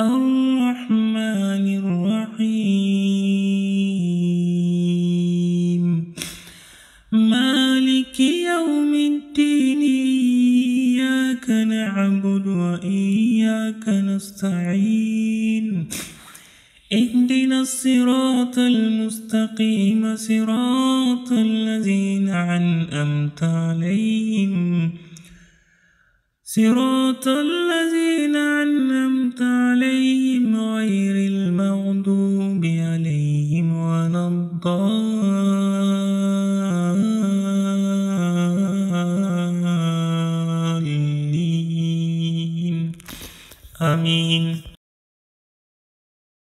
الرحمن الرحيم. مالك يوم الدين إياك نعبد وإياك نستعين. اهدنا الصراط المستقيم صراط الذين أنعمت عليهم. صراط الذين الضالين آمين